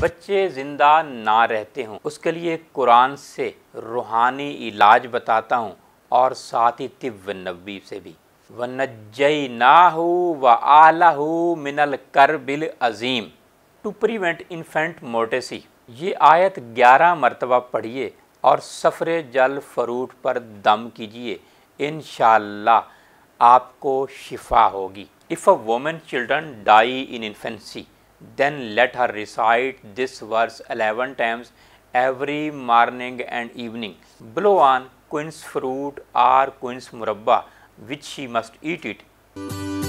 بچے زندہ نہ رہتے ہوں۔ اس کے لیے قرآن سے روحانی علاج بتاتا ہوں اور ساتھ ہی طب و نبی سے بھی۔ وَنَجَّيْنَاهُ وَآلَهُ مِنَ الْكَرْبِ الْعَظِيمِ۔ ٹو پریونٹ انفینٹ موٹیسی یہ آیت گیارہ مرتبہ پڑھیے اور سفر جل فروٹ پر دم کیجیے انشاءاللہ آپ کو شفا ہوگی۔ If a woman children die in infancy then let her recite this verse 11 times every morning and evening. Blow on quince fruit or quince murabba which she must eat it.